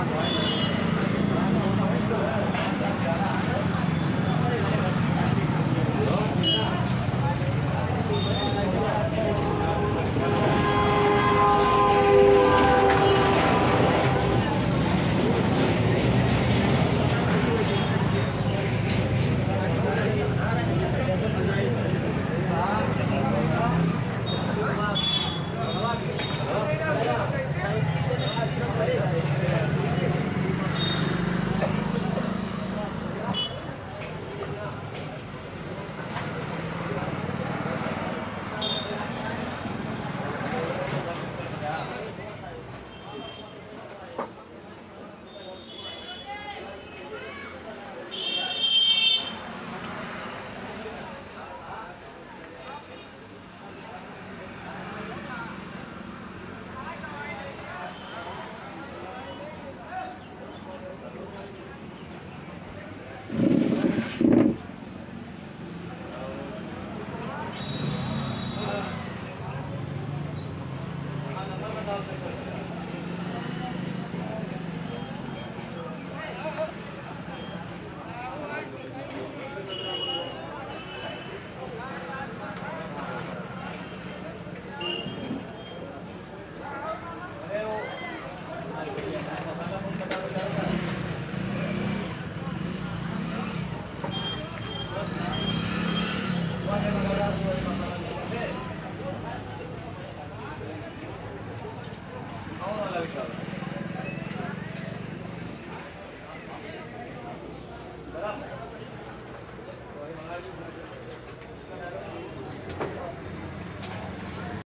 Gracias.